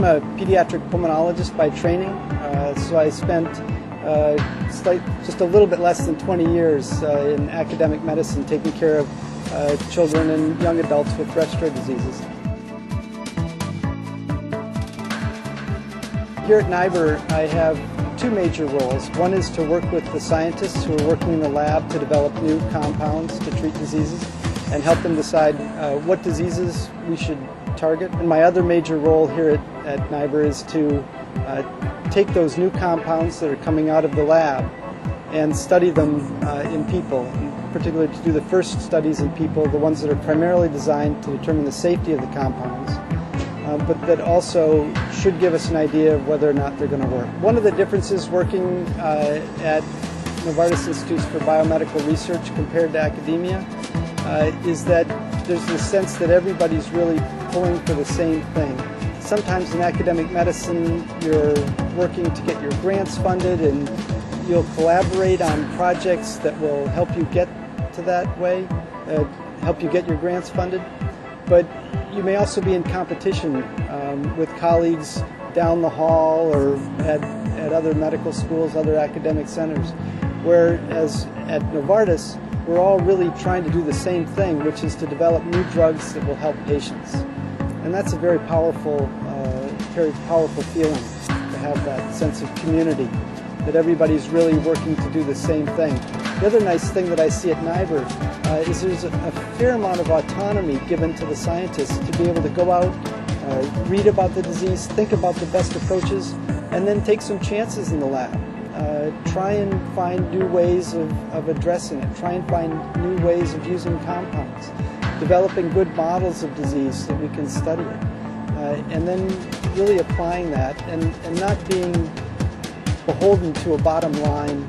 I'm a pediatric pulmonologist by training, uh, so I spent uh, slight, just a little bit less than 20 years uh, in academic medicine taking care of uh, children and young adults with respiratory diseases. Here at NIBR, I have two major roles. One is to work with the scientists who are working in the lab to develop new compounds to treat diseases and help them decide uh, what diseases we should target. And my other major role here at, at NIBR is to uh, take those new compounds that are coming out of the lab and study them uh, in people, particularly to do the first studies in people, the ones that are primarily designed to determine the safety of the compounds, uh, but that also should give us an idea of whether or not they're going to work. One of the differences working uh, at Novartis Institutes for Biomedical Research compared to academia uh, is that there's the sense that everybody's really pulling for the same thing. Sometimes in academic medicine, you're working to get your grants funded and you'll collaborate on projects that will help you get to that way, uh, help you get your grants funded. But you may also be in competition um, with colleagues down the hall or at, at other medical schools, other academic centers. Whereas at Novartis, we're all really trying to do the same thing, which is to develop new drugs that will help patients. And that's a very powerful, uh, very powerful feeling to have that sense of community, that everybody's really working to do the same thing. The other nice thing that I see at NIBR uh, is there's a, a, fair amount of autonomy given to the scientists to be able to go out, uh, read about the disease, think about the best approaches, and then take some chances in the lab. Uh, try and find new ways of, of addressing it, try and find new ways of using compounds developing good models of disease so that we can study it. Uh, and then really applying that and, and not being beholden to a bottom line